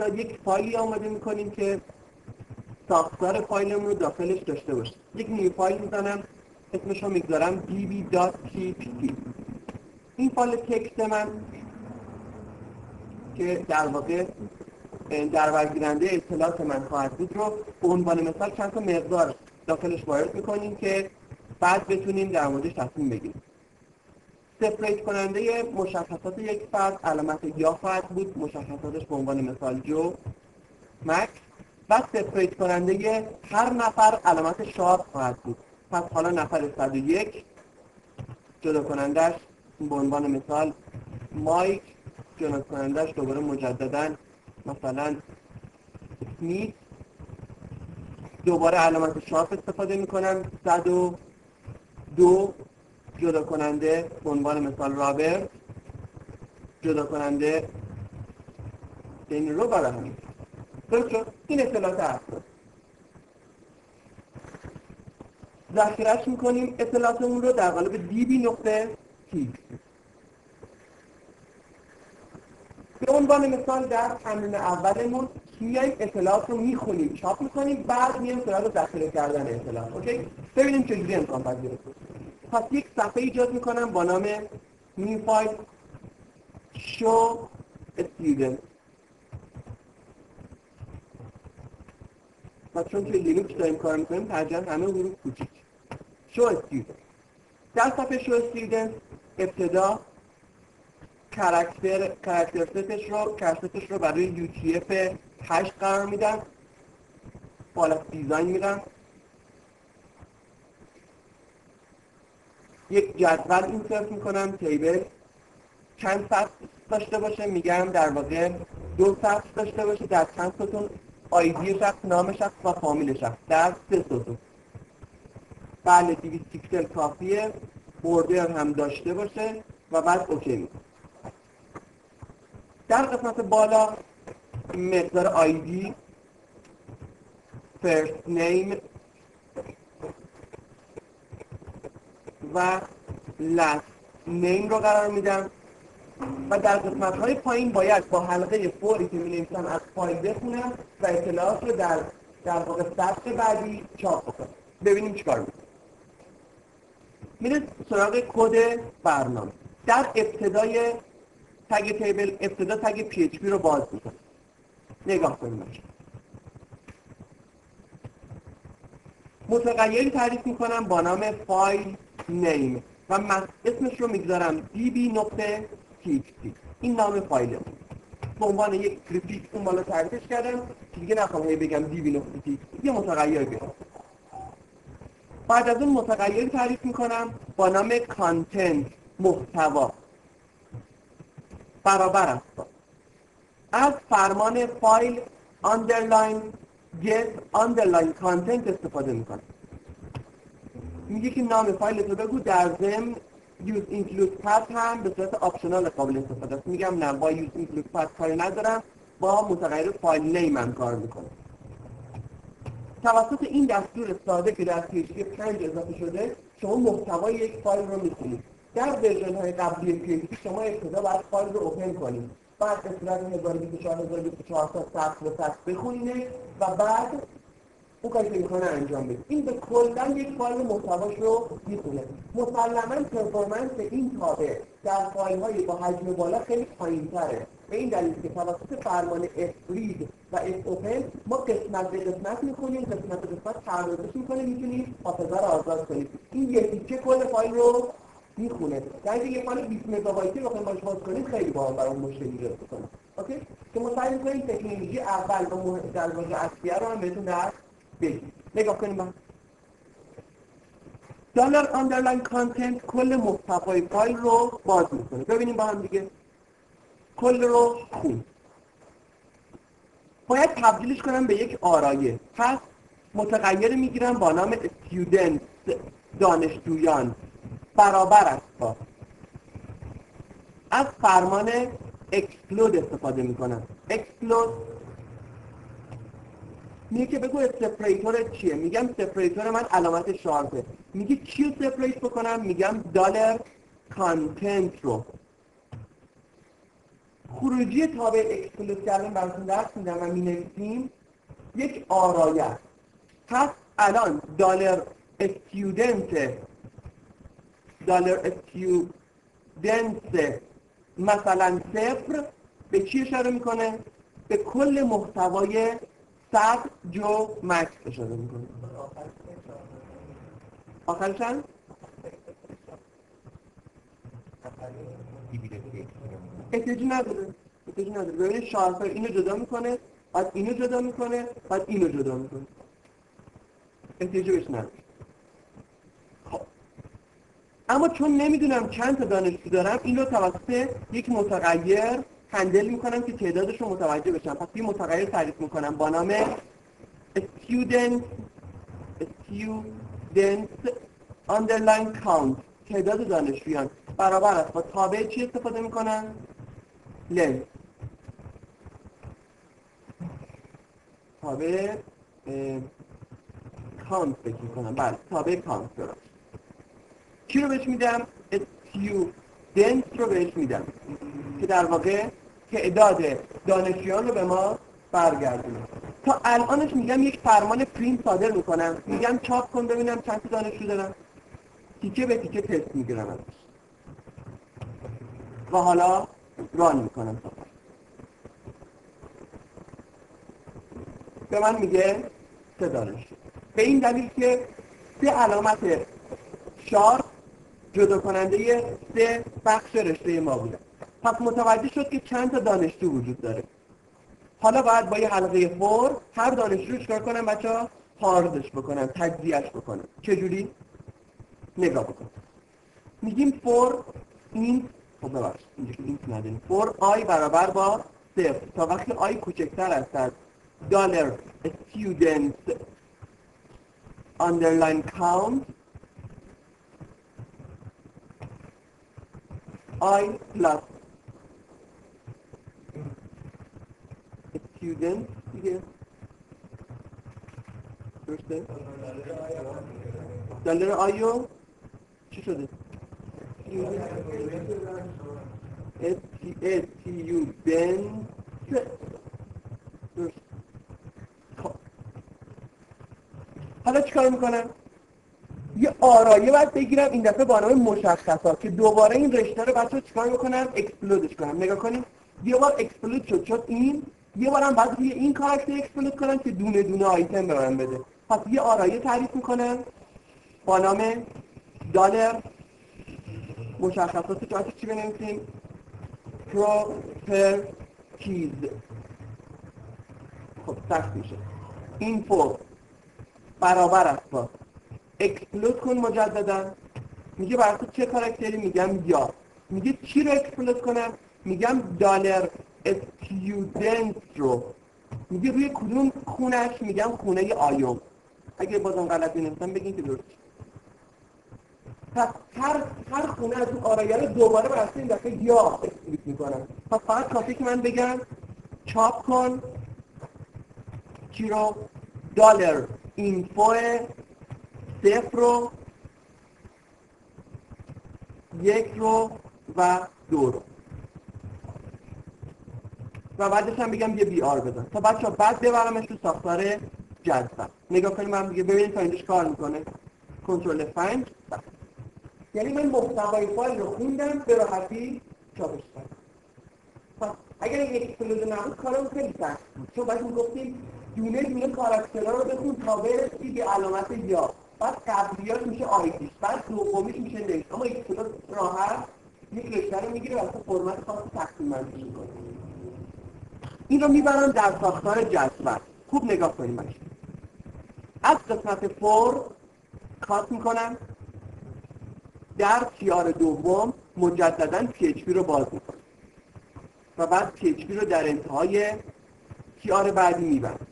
ابتدا یک فایلی آماده می‌کنیم که ساختار فایلمون رو داخلش داشته باشه یک new file می‌زنم اسمش رو می‌گذارم db.txt این فایل text من که در واقع در برگیرنده اطلاعات من خواهد بود رو به عنوان مثال چند تا مقدار داخلش وارد می‌کنیم که بعد بتونیم در موردش تصمیم بگیریم. separate کننده مشخصات یک فرد علامت یا خواهد بود مشخصاتش به عنوان مثال جو. مک و separate کننده هر نفر علامت sharp خواهد بود. پس حالا نفر 101 جدا کنندش به عنوان مثال مایک جدا کنندش دوباره مجددا مثلا اسمیت. دوباره علامت sharp استفاده می‌کنم. 102 جدا کننده عنوان مثال رابرت جدا کننده این رو برای همین. درست این اطلاعات هست. ذخیرش می‌کنیم اطلاعاتمون رو در قالب دیبی نقطه تیک به عنوان مثال در تمرین اولمون میایم اطلاعات رو می‌خونیم چاپ می‌کنیم بعد میایم سراغ ذخیره کردن اطلاعات. اوکی؟ ببینیم چجوری امکان پذیره. پس یک صفحه ایجاد می‌کنم با نام new file show student. و چون که لینوکس داریم کار می‌کنیم ترجیحا همه حروف کوچیک. Show student. در صفحه show student ابتدا character character set ش رو character ش رو برای UTF 8 قرار میدم بالا design میدم یک جدول insert می‌کنم table چند سطر داشته باشه. میگم در واقع دو سطر داشته باشه در چند ستون. ID شخص نام شخص و فامیل شخص. در سه ستون. بله دویست پیکسل کافیه. border هم داشته باشه و بعد OK می‌کنم در قسمت بالا مقدار آیدی فرست نیم و لست نیم رو قرار میدم. و در قسمت های پایین باید با حلقه فوری که می از فایل بخونم و اطلاعات رو در در واقع سطح بعدی چاپ بکنم. ببینیم چیکار می‌کنم. میره سراغ کد برنامه. در ابتدای tag table ابتدا tag PHP رو باز می‌کنم. نگاه کنیم. متغیری تعریف می‌کنم با نام file name. و من اسمش رو می‌گذارم db نقطه این نام فایل به عنوان یک prefix اون بالا تعریفش کردم. دیگه نخوام هی بگم db نقطه یه متغیر بیارم بعد از اون متغیری تعریف می‌کنم با نام content محتوا. برابر است. از فرمان file underline get underline content استفاده می‌کنم. میگه که نام فایل تو بگو در ضمن use include path هم به صورت optional قابل استفاده است. میگم نه با use include path کاری ندارم. با متغیر file name من کار می‌کنم. توسط این دستور ساده که در PHP 5 اضافه شده شما محتوای یک فایل رو می‌تونید در version های قبلی PHP شما ابتدا باید فایل رو open کنید. بعد به صورت 1024 1024 تا سطر به سطر بخونید و بعد اون کاری که می‌کنه انجام بده. این به کلا یک فایل محتواش رو می‌خونه. مسلما performance این تابع در فایل های با حجم بالا خیلی پایین تره به این دلیل که توسط فرمان fread و fopen ما قسمت به قسمت می‌کنیم قسمت به قسمت پردازش می‌کنیم می‌تونیم حافظه رو آزاد کنیم این یه تیکه کل فایل رو می‌خونه. در اینکه یه فایل 20 مگابایتی بخوایم باش باز کنیم خیلی باهم برای مشکل ایجاد کنه اوکی؟ که ما سعی می‌کنیم تکنولوژی اول و در واژه اصلیه رو هم بهتون در بگیم نگاه کنیم با دلار آندرلاین کانتنت کل محتوای فایل رو باز می‌کنه. ببینیم با هم دیگه. کل رو خون. باید تبدیلش کنم به یک آرایه. پس متغیر می‌گیرم با نام student دانشجویان. برابر است با. از فرمان explode استفاده می‌کنم. explode میگه که بگو separator چیه؟ میگم separator من علامت sharp ه میگه چی separate بکنم؟ میگم dollar content رو. خروجی تابع explode کردن براتون درس میدم و می یک آرایه پس الان دالر استیودنت دالر استیودنت مثلا صفر به چی اشاره می‌کنه؟ به کل محتوای صد جو مکس اشاره می‌کنه. آخر چند؟ احتیاجی نداره. احتیاجی نداره. ببینید شارپر اینو جدا می‌کنه بعد اینو جدا می‌کنه بعد اینو جدا می‌کنه. احتیاجی بهش نداره. خب. اما چون نمی‌دونم چند تا دانشجو دارم اینو توسط یک متغیر هندل می‌کنم که تعدادش رو متوجه بشم. پس یه متغیر تعریف می‌کنم. با نام student student underline count. تعداد دانشجویان. برابر است. با تابع چی استفاده می‌کنن length تابع count فکر می‌کنم. بله. تابع count درست. چی رو بهش میدم؟ student رو بهش میدم. که در واقع تعداد دانشجویان رو به ما برگردونه. تا الانش میگم یک فرمان پرینت صادر می‌کنم. میگم چاپ کن ببینم چند دانشجو دارم تیکه به تیکه تست می‌گیرم و حالا ران می‌کنم. به من میگه سه دانشجو. به این دلیل که سه علامت شار جدا کننده سه بخش رشته ما بوده. پس متوجه شد که چند تا دانشجو وجود داره. حالا باید با یه حلقه فور هر دانشجو چکار کنم بچه ها parse ش بکنم تجزیهش بکنم چجوری؟ نگاه بکن. میگیم for این خب ببخش اینجا که int نداریم. for i برابر با صفر. تا وقتی i کوچکتر است از dollar student underline count I plus student دیگه درسته؟ دلر آیو چی شده؟ درست خب. حالا چیکار می‌کنم؟ یه آرایه باید بگیرم این دفعه با نام مشخصات که دوباره این رشته رو بچه چیکار می‌کنم اکسپلودش کنم نگاه کنیم یه بار explode شد شد این یه بارم بعد روی این کاراکتر explode کنم که دونه دونه آیتم به من بده. پس یه آرایه تعریف می‌کنم. با نام دالر مشخصات جاش چی بنویسیم؟ چیز خب سخت میشه. info برابر است با. explode کن مجددا. میگه برای چه کاراکتری؟ میگم یا. میگه چی رو اکسپلود کنم؟ میگم دالر استیودنت رو میگه روی کدوم خونش میگم خونه آیوم اگه بازم غلطی نمی‌تونم بگین که درست. پس هر هر خونه از اون آرایه دوباره بر این دفعه یا اسکریپت می‌کنم پس فقط کافی که من بگم چاپ کن. چی رو؟ دالر اینفو صفر رو یک رو و دو رو. و بعدش هم بگم یه بی آر بزن. تا بچه بعد ببرمش تو ساختار جذب نگاه کنیم هم دیگه ببینید تا اینجاش کار می‌کنه. کنترل فنج یعنی من محتوای فایل رو خوندم به راحتی چاپش کردم. اگر یک کلود نبود کارم خیلی سخت بود. چون باید می‌گفتیم دونه دونه کاراکترها رو بخون تا برسی به علامت یا. بعد قبلیات میشه آیدیش بعد دومیش میشه نیست اما یک کلود راحت یک رشته رو می‌گیره و فرمت خاص تقسیم بندی می‌کنه. این رو می‌برم در ساختار جذبت خوب نگاه کنیم از قسمت فور کات می‌کنم. در تیار دوم مجددا PHP رو باز می‌کنم. و بعد PHP رو در انتهای تیار بعدی می‌برم.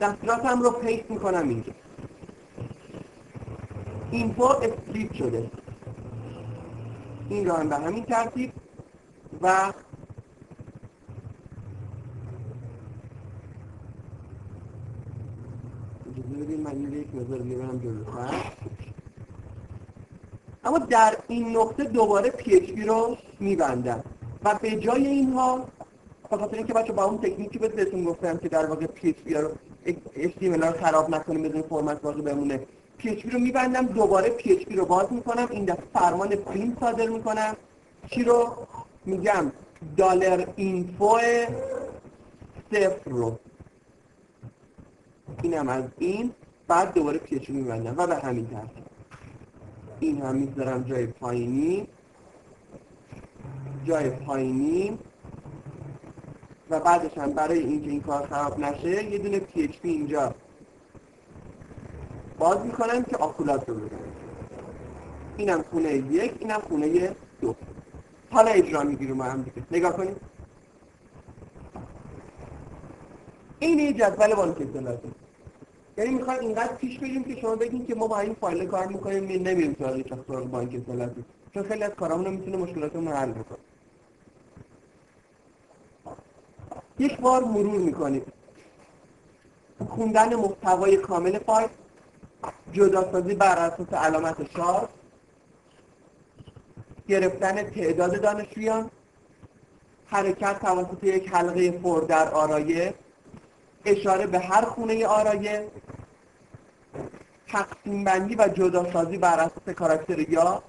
دستوراتم رو paste می‌کنم اینجا. info split شده. این رو هم به همین ترتیب و من یک نظر می‌برم جلوتر اما در این نقطه دوباره PHP رو میبندم. و به جای اینها خاطر اینکه بچه با اون تکنیکی به بهتون گفتم که در واقع پی رو HTML رو خراب نکنیم بدون فرمت باقی بمونه. پی اچ رو میبندم دوباره پی اچ رو باز می‌کنم. این دفعه فرمان پرینت صادر می‌کنم. چی رو میگم؟ dollar info صفر رو. اینم از این. بعد دوباره PHP رو میبندم و به همین ترتیب این هم می‌ذارم جای پایینی. جای پایینی. و بعدش هم برای اینکه این کار خراب نشه یه دونه PHP اینجا. باز می‌کنم که آکولاد رو بزنم اینم خونه یک اینم خونه دو. حالا اجرا می‌گیریم هم دیگه. نگاه کنید. این جدول بانک اطلاعاتی. یعنی می‌خوایم اینقدر پیش بریم که شما بگین که ما با این فایل کار می‌کنیم نمیریم سراغ بانک اطلاعاتی چون خیلی از کارامون می‌تونه مشکلاتمون حل بکنه. یک بار مرور می‌کنید خوندن محتوای کامل فایل جداسازی بر اساس علامت شار گرفتن تعداد دانشجویان حرکت توسط یک حلقه فور در آرایه. اشاره به هر خونه آرایه. تقسیم بندی و جداسازی بر اساس کاراکتر یا.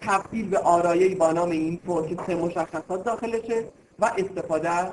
تبدیل به آرایه با نام این که سه مشخصات داخلشه و استفاده از.